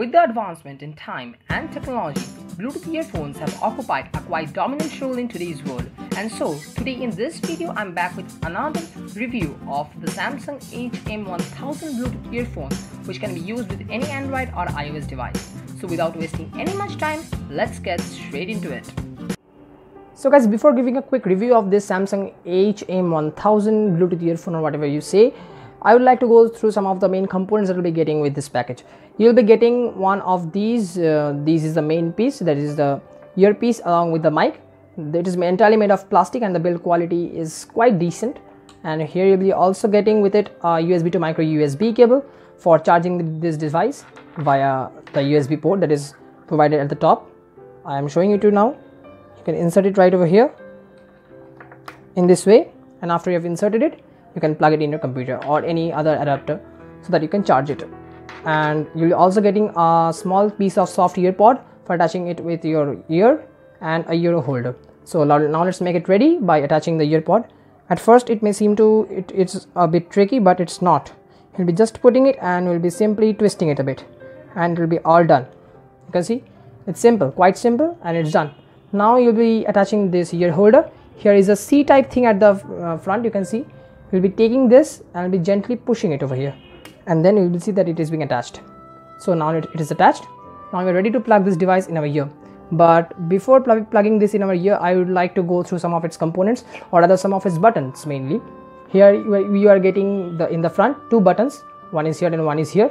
With the advancement in time and technology, Bluetooth earphones have occupied a quite dominant role in today's world. And so, today in this video, I'm back with another review of the Samsung HM1000 Bluetooth earphone, which can be used with any Android or iOS device. So, without wasting any much time, let's get straight into it. So guys, before giving a quick review of this Samsung HM1000 Bluetooth earphone or whatever you say, I would like to go through some of the main components that you'll be getting with this package. You'll be getting one of these, uh, this is the main piece, that is the earpiece along with the mic. It is entirely made of plastic and the build quality is quite decent. And here you'll be also getting with it a USB to micro USB cable for charging this device via the USB port that is provided at the top. I am showing you to now. You can insert it right over here in this way. And after you have inserted it you can plug it in your computer or any other adapter so that you can charge it. And you'll also getting a small piece of soft ear pod for attaching it with your ear and a ear holder. So now, let's make it ready by attaching the ear pod. At first it may seem to it, it's a bit tricky but it's not. You'll be just putting it and we'll be simply twisting it a bit. And it will be all done. You can see? It's simple quite simple and it's done now you'll be attaching this ear holder. Here is a c type thing at the uh, front. You can see we'll be taking this and be gently pushing it over here. And then you will see that it is being attached. So now it, it is attached. Now we're ready to plug this device in our ear. But before pl plugging this in our ear i would like to go through some of its components or rather some of its buttons mainly. Here you are getting the in the front two buttons. One is here and one is here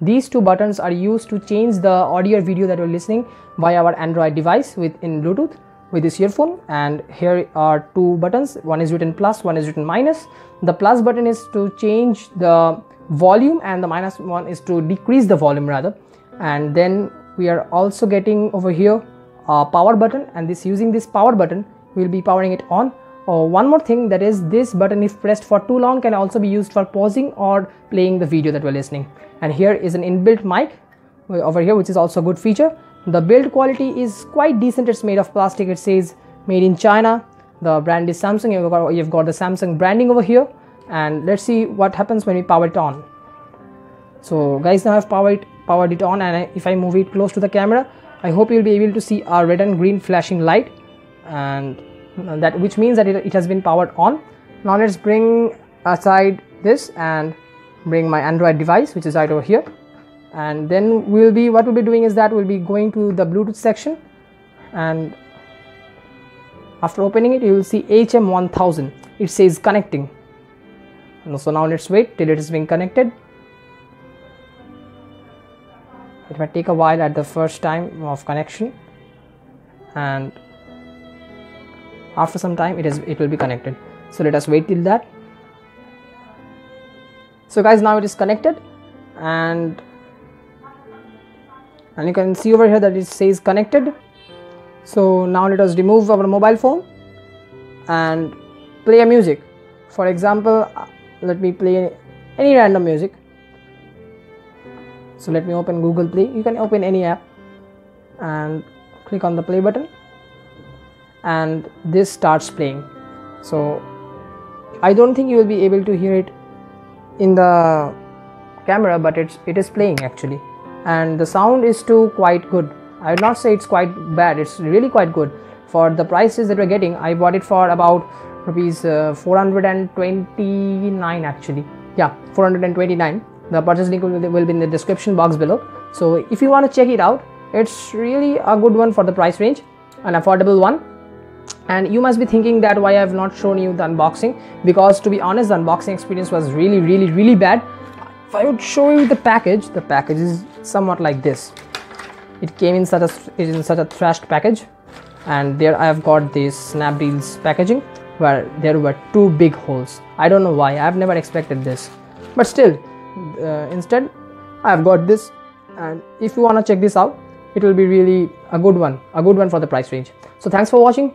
these two buttons are used to change the audio or video that you're listening via our android device within bluetooth with this earphone. And here are two buttons. One is written plus one is written minus. The plus button is to change the volume and the minus one is to decrease the volume rather. And then we are also getting over here a power button. And this using this power button we'll be powering it on oh, one more thing that is this button if pressed for too long can also be used for pausing or playing the video that we're listening. And here is an inbuilt mic uh, over here which is also a good feature. The build quality is quite decent. It's made of plastic. It says made in china. The brand is samsung. You've got, you've got the samsung branding over here. And let's see what happens when we power it on. So guys now i've powered powered it on. And if i move it close to the camera i hope you'll be able to see our red and green flashing light. And Uh, that which means that it, it has been powered on. Now let's bring aside this and bring my android device which is right over here. And then we'll be what we'll be doing is that we'll be going to the bluetooth section. And after opening it you will see hm1000 it says connecting. So now let's wait till it is being connected. It might take a while at the first time of connection. And after some time it is it will be connected. So let us wait till that. So guys now it is connected. And and you can see over here that it says connected. So now let us remove our mobile phone and play a music. For example uh, let me play any random music. So let me open google play. You can open any app and click on the play button and this starts playing. So i don't think you will be able to hear it in the camera but it's it is playing actually. And the sound is too quite good. I would not say it's quite bad it's really quite good. For the prices that we're getting i bought it for about rupees uh, 429 actually. Yeah 429 the purchase link will, will be in the description box below. So if you want to check it out it's really a good one for the price range an affordable one and you must be thinking that why i have not shown you the unboxing. Because to be honest the unboxing experience was really really really bad. If I would show you the package the package is somewhat like this. It came in such a in such a thrashed package. And there I have got this Snapdeal's packaging where there were two big holes. I don't know why. I've never expected this. But still uh, instead I've got this. And if you want to check this out it will be really a good one a good one for the price range. So thanks for watching